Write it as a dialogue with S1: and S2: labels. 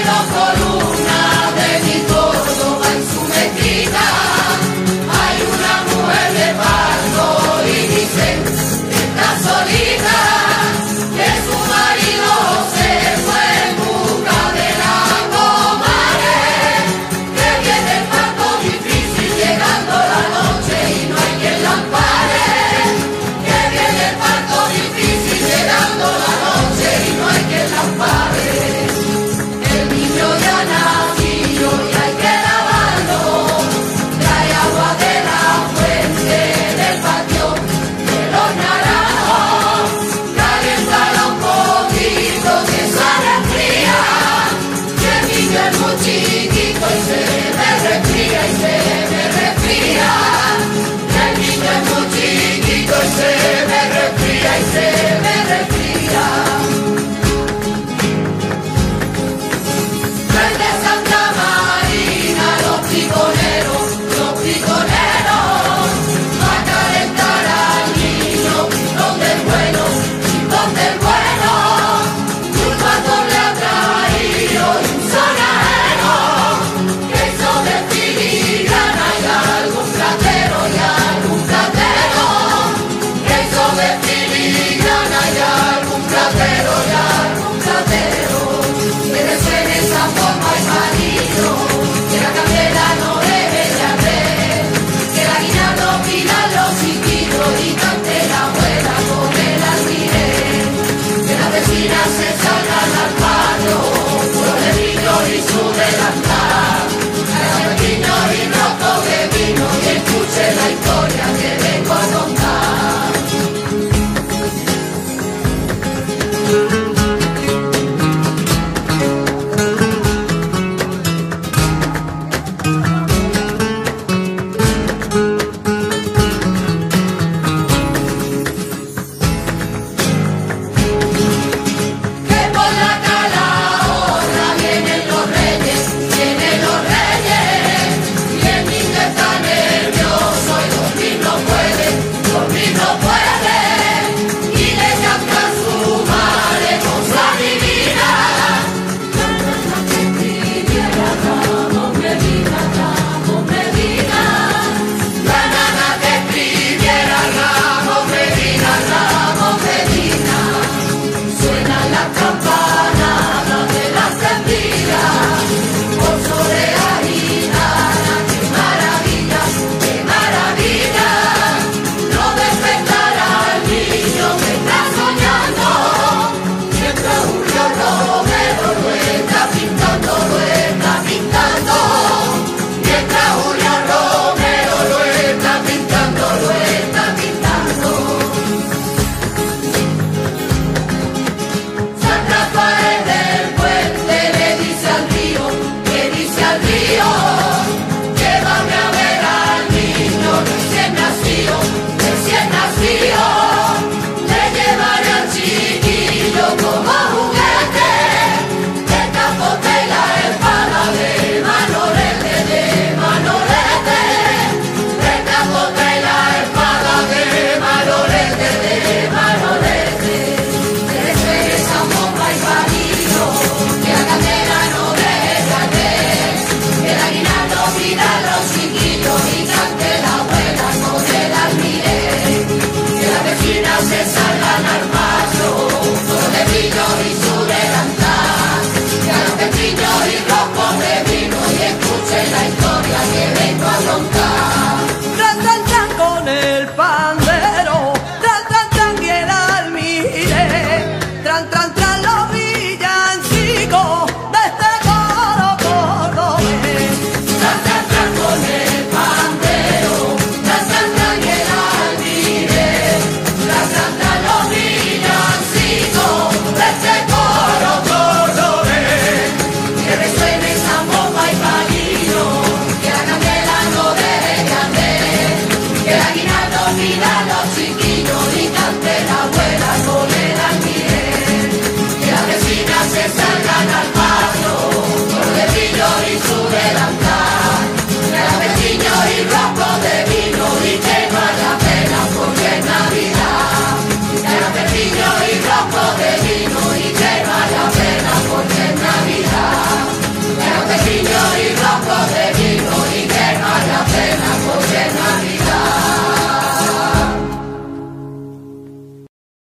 S1: y rojo de